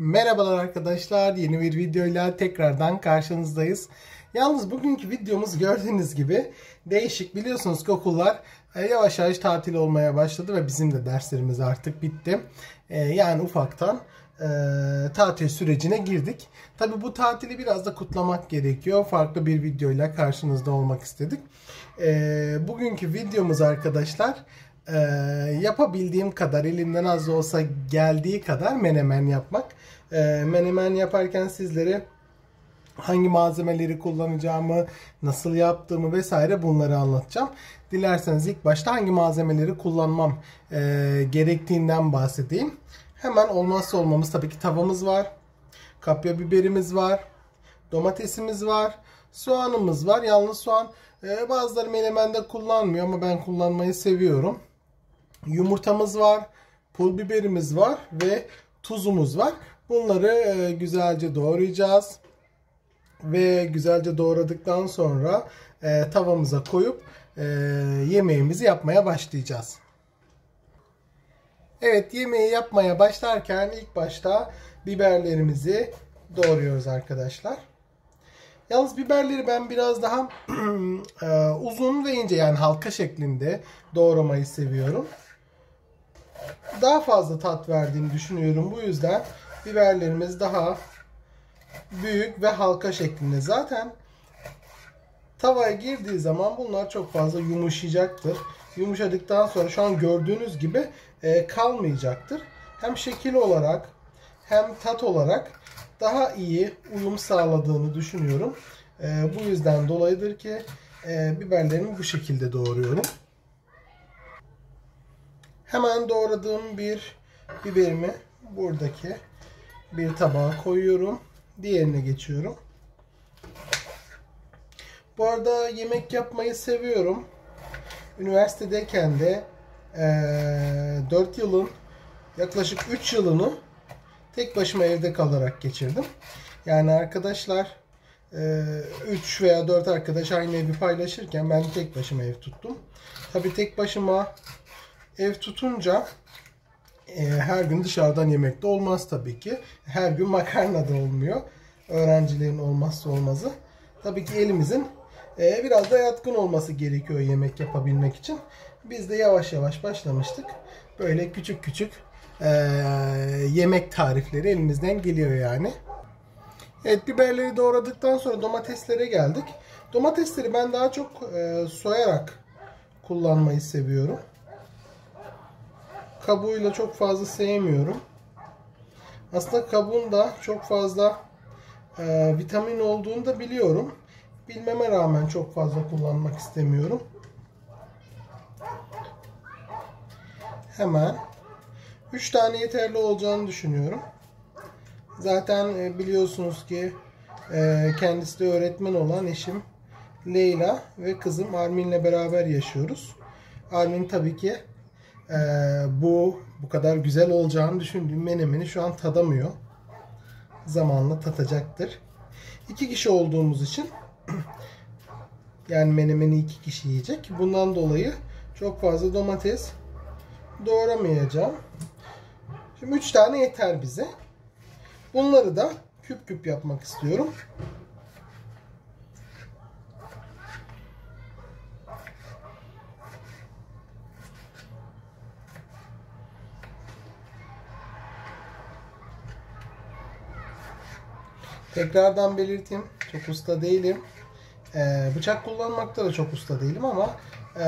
Merhabalar arkadaşlar. Yeni bir videoyla tekrardan karşınızdayız. Yalnız bugünkü videomuz gördüğünüz gibi değişik. Biliyorsunuz ki okullar e, yavaş yavaş tatil olmaya başladı ve bizim de derslerimiz artık bitti. E, yani ufaktan e, tatil sürecine girdik. Tabi bu tatili biraz da kutlamak gerekiyor. Farklı bir videoyla karşınızda olmak istedik. Bugünkü videomuz arkadaşlar e, yapabildiğim kadar elimden az da olsa geldiği kadar menemen yapmak. E, menemen yaparken sizlere hangi malzemeleri kullanacağımı, nasıl yaptığımı vesaire bunları anlatacağım. Dilerseniz ilk başta hangi malzemeleri kullanmam e, gerektiğinden bahsedeyim. Hemen olmazsa olmamız tabii ki tavamız var. Kapya biberimiz var. Domatesimiz var. Soğanımız var. Yalnız soğan e, bazıları menemende kullanmıyor ama ben kullanmayı seviyorum yumurtamız var, pul biberimiz var ve tuzumuz var. Bunları e, güzelce doğrayacağız. Ve güzelce doğradıktan sonra e, tavamıza koyup e, yemeğimizi yapmaya başlayacağız. Evet yemeği yapmaya başlarken ilk başta biberlerimizi doğruyoruz arkadaşlar. Yalnız biberleri ben biraz daha uzun ve ince yani halka şeklinde doğramayı seviyorum daha fazla tat verdiğini düşünüyorum. Bu yüzden biberlerimiz daha büyük ve halka şeklinde. Zaten tavaya girdiği zaman bunlar çok fazla yumuşayacaktır. Yumuşadıktan sonra şu an gördüğünüz gibi e, kalmayacaktır. Hem şekil olarak hem tat olarak daha iyi uyum sağladığını düşünüyorum. E, bu yüzden dolayıdır ki e, biberlerimi bu şekilde doğruyorum. Hemen doğradığım bir biberimi buradaki bir tabağa koyuyorum. Diğerine geçiyorum. Bu arada yemek yapmayı seviyorum. Üniversitedeyken de e, 4 yılın yaklaşık 3 yılını tek başıma evde kalarak geçirdim. Yani arkadaşlar 3 veya 4 arkadaş aynı evi paylaşırken ben tek başıma ev tuttum. Tabi tek başıma ev tutunca e, her gün dışarıdan yemek de olmaz tabii ki. Her gün makarna da olmuyor. Öğrencilerin olmazsa olmazı. Tabii ki elimizin e, biraz da yatkın olması gerekiyor yemek yapabilmek için. Biz de yavaş yavaş başlamıştık. Böyle küçük küçük e, yemek tarifleri elimizden geliyor yani. Evet biberleri doğradıktan sonra domateslere geldik. Domatesleri ben daha çok e, soyarak kullanmayı seviyorum kabuğuyla çok fazla sevmiyorum. Aslında kabuğun da çok fazla e, vitamin olduğunu da biliyorum. Bilmeme rağmen çok fazla kullanmak istemiyorum. Hemen 3 tane yeterli olacağını düşünüyorum. Zaten e, biliyorsunuz ki e, kendisi de öğretmen olan eşim Leyla ve kızım Armin'le beraber yaşıyoruz. Armin tabii ki e, bu bu kadar güzel olacağını düşündüğüm menemeni şu an tadamıyor. Zamanla tatacaktır. İki kişi olduğumuz için yani menemeni iki kişi yiyecek. Bundan dolayı çok fazla domates doğramayacağım. Şimdi üç tane yeter bize. Bunları da küp küp yapmak istiyorum. Tekrardan belirteyim. Çok usta değilim. Ee, bıçak kullanmakta da çok usta değilim ama e,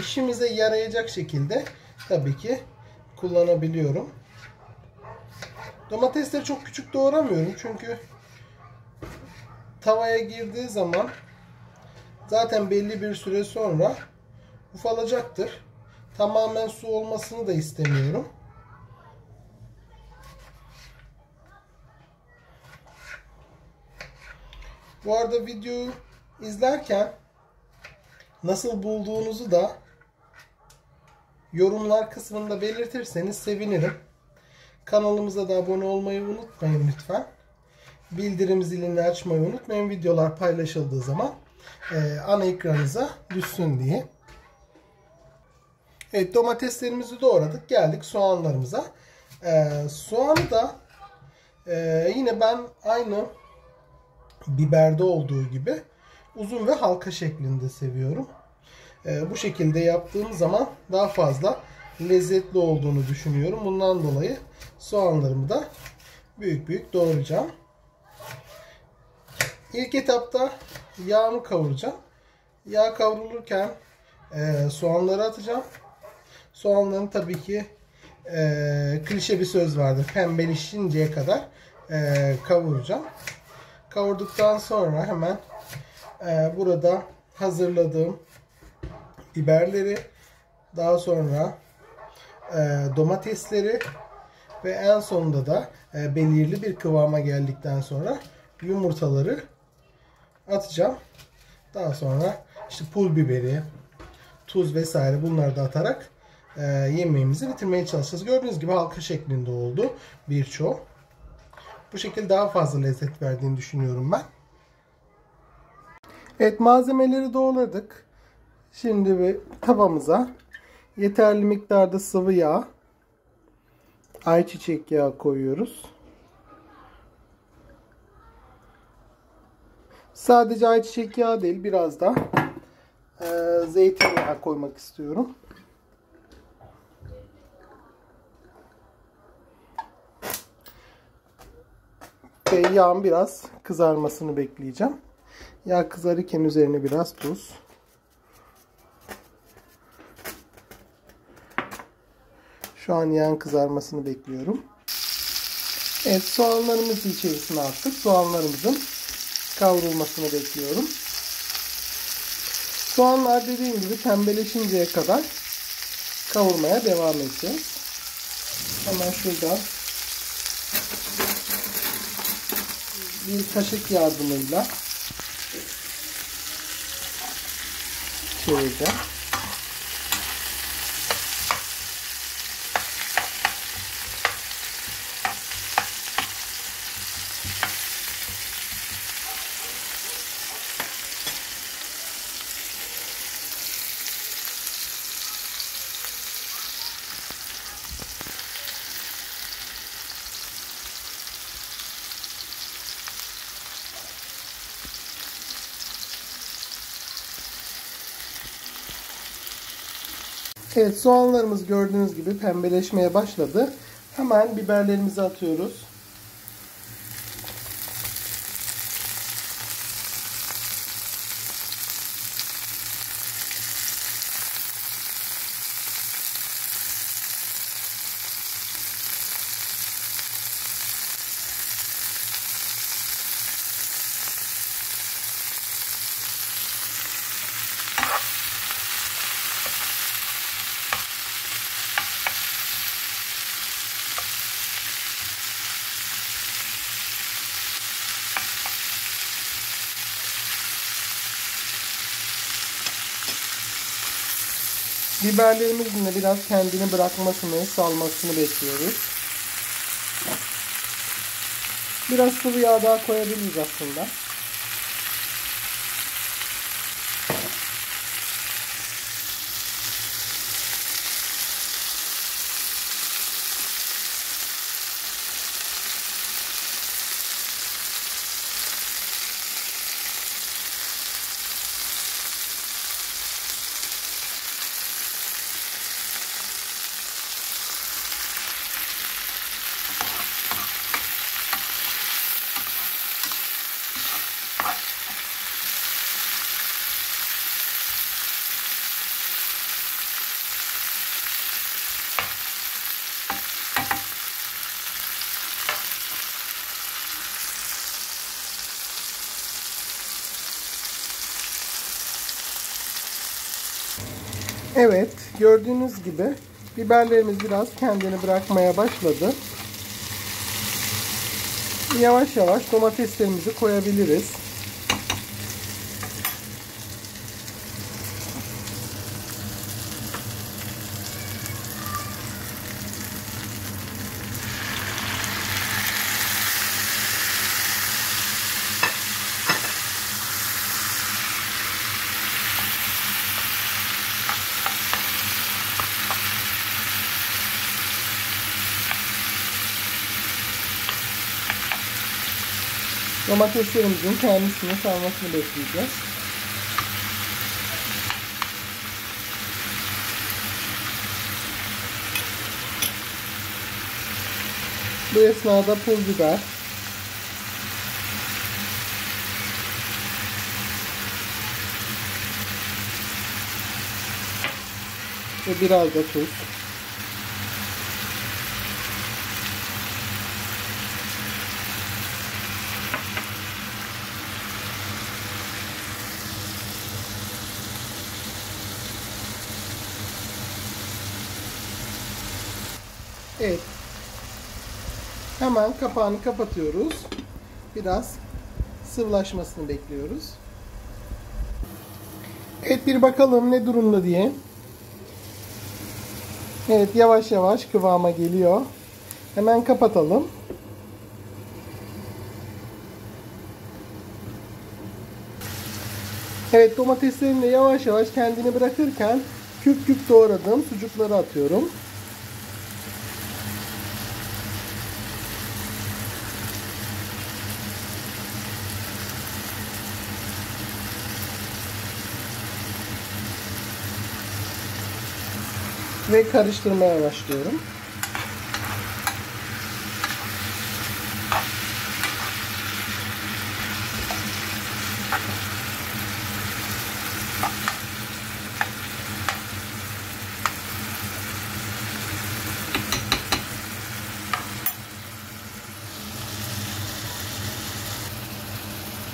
işimize yarayacak şekilde tabii ki kullanabiliyorum. Domatesleri çok küçük doğramıyorum çünkü tavaya girdiği zaman zaten belli bir süre sonra ufalacaktır. Tamamen su olmasını da istemiyorum. Bu arada videoyu izlerken nasıl bulduğunuzu da yorumlar kısmında belirtirseniz sevinirim. Kanalımıza da abone olmayı unutmayın lütfen. Bildirim zilini açmayı unutmayın. Videolar paylaşıldığı zaman e, ana ekranınıza düşsün diye. Evet domateslerimizi doğradık. Geldik soğanlarımıza. E, soğanı da Ee, yine ben aynı biberde olduğu gibi uzun ve halka şeklinde seviyorum. Ee, bu şekilde yaptığım zaman daha fazla lezzetli olduğunu düşünüyorum. Bundan dolayı soğanlarımı da büyük büyük doğrayacağım. İlk etapta yağımı kavuracağım. Yağ kavrulurken e, soğanları atacağım. Soğanların tabii ki e, klişe bir söz vardır. Pembeleşinceye kadar e, kavuracağım. Kavurduktan sonra hemen e, burada hazırladığım biberleri daha sonra e, domatesleri ve en sonunda da e, belirli bir kıvama geldikten sonra yumurtaları atacağım. Daha sonra işte pul biberi, tuz vesaire bunları da atarak e, yemeğimizi bitirmeye çalışacağız. Gördüğünüz gibi halka şeklinde oldu birçoğu. Bu şekilde daha fazla lezzet verdiğini düşünüyorum ben. Evet malzemeleri doğradık. Şimdi bir tavamıza yeterli miktarda sıvı yağ, ayçiçek yağı koyuyoruz. Sadece ayçiçek yağı değil biraz da e, zeytinyağı koymak istiyorum. Yağın biraz kızarmasını bekleyeceğim. Yağ kızarırken üzerine biraz tuz. Şu an yağın kızarmasını bekliyorum. Evet soğanlarımızı içerisine attık. Soğanlarımızın kavrulmasını bekliyorum. Soğanlar dediğim gibi pembeleşinceye kadar kavurmaya devam edeceğiz. Hemen şurada bir kaşık yardımıyla çevireceğim. Evet soğanlarımız gördüğünüz gibi pembeleşmeye başladı. Hemen biberlerimizi atıyoruz. Biberlerimizin de biraz kendini bırakmasını, salmasını bekliyoruz. Biraz sıvı yağ daha koyabiliriz aslında. Evet, gördüğünüz gibi biberlerimiz biraz kendini bırakmaya başladı. Yavaş yavaş domateslerimizi koyabiliriz. Domateslerimizin kendisini salmasını bekleyeceğiz. Bu esnada pul biber. Ve biraz da tuz. Evet. Hemen kapağını kapatıyoruz. Biraz sıvılaşmasını bekliyoruz. Evet bir bakalım ne durumda diye. Evet yavaş yavaş kıvama geliyor. Hemen kapatalım. Evet domateslerin de yavaş yavaş kendini bırakırken küp küp doğradığım sucukları atıyorum. Ve karıştırmaya başlıyorum.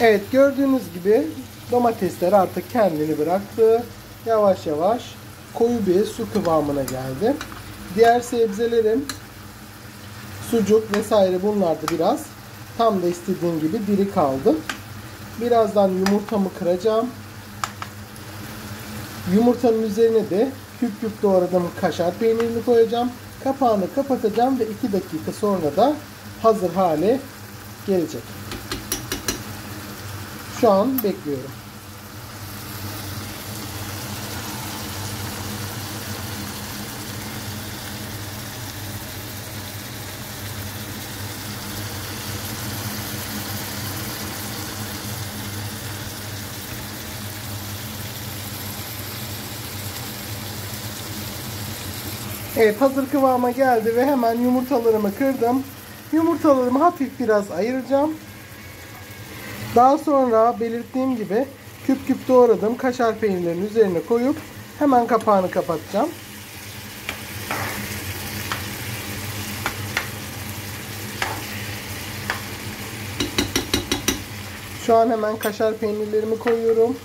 Evet gördüğünüz gibi domatesler artık kendini bıraktı. Yavaş yavaş koyu bir su kıvamına geldi. Diğer sebzelerim sucuk vesaire bunlar da biraz tam da istediğim gibi diri kaldı. Birazdan yumurtamı kıracağım. Yumurtanın üzerine de küp küp doğradığım kaşar peynirini koyacağım. Kapağını kapatacağım ve 2 dakika sonra da hazır hale gelecek. Şu an bekliyorum. Evet hazır kıvama geldi ve hemen yumurtalarımı kırdım. Yumurtalarımı hafif biraz ayıracağım. Daha sonra belirttiğim gibi küp küp doğradığım kaşar peynirlerin üzerine koyup hemen kapağını kapatacağım. Şu an hemen kaşar peynirlerimi koyuyorum.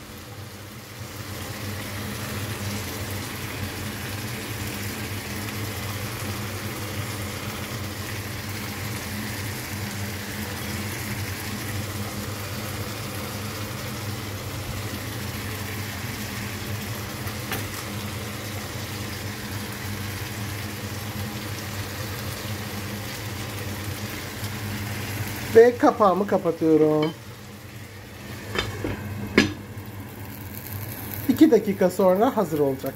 Ve kapağımı kapatıyorum. 2 dakika sonra hazır olacak.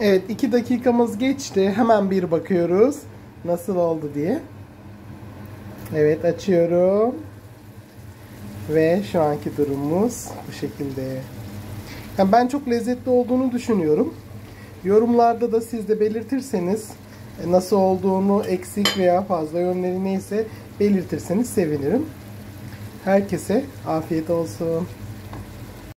Evet 2 dakikamız geçti. Hemen bir bakıyoruz. Nasıl oldu diye. Evet açıyorum. Ve şu anki durumumuz bu şekilde. Yani ben çok lezzetli olduğunu düşünüyorum. Yorumlarda da siz de belirtirseniz e, nasıl olduğunu, eksik veya fazla yönleri neyse belirtirseniz sevinirim. Herkese afiyet olsun.